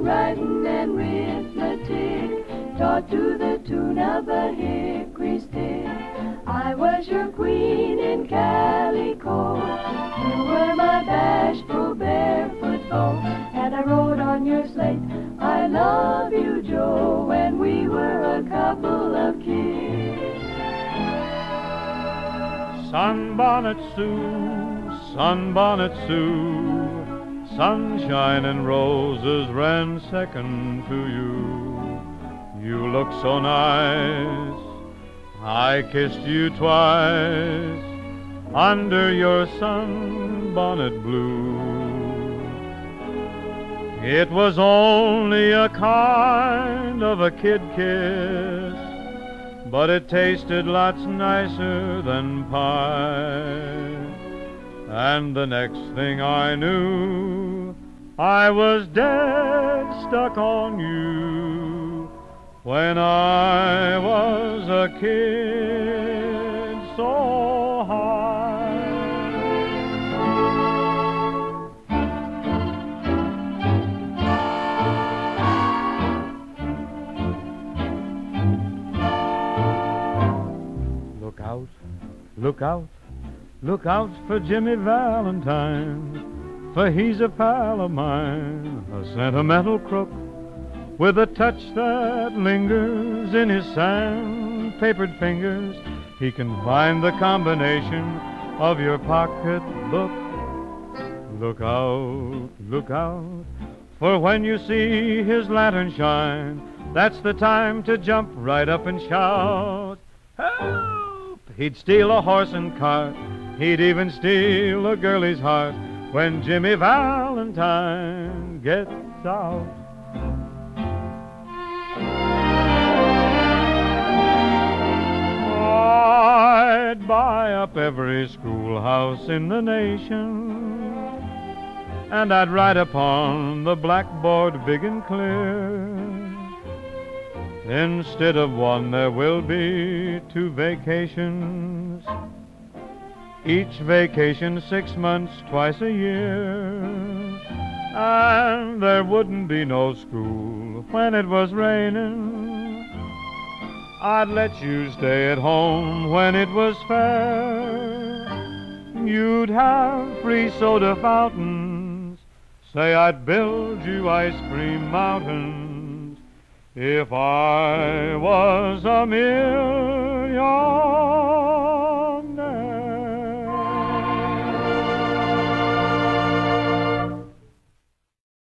writing and arithmetic, taught to the tune of a hickory stick. I was your queen in calico, you were my bashful barefoot beau, and I wrote on your slate, I love you, Joe, when we were a couple of kids. Sunbonnet Sue, Sunbonnet Sue sunshine and roses ran second to you. You look so nice, I kissed you twice under your sunbonnet blue. It was only a kind of a kid kiss but it tasted lots nicer than pie. And the next thing I knew, I was dead stuck on you when I was a kid so high. Look out, look out, look out for Jimmy Valentine, for he's a pal of mine, a sentimental crook with a touch that lingers in his sandpapered fingers. He can find the combination of your pocketbook. Look out, look out, for when you see his lantern shine, that's the time to jump right up and shout. Help! He'd steal a horse and cart. He'd even steal a girlie's heart when Jimmy Valentine gets out. I'd buy up every schoolhouse in the nation, and I'd write upon the blackboard big and clear. Instead of one, there will be two vacations. Each vacation six months, twice a year. And there wouldn't be no school when it was raining. I'd let you stay at home when it was fair. You'd have free soda fountains. Say I'd build you ice cream mountains. If I was a millionaire.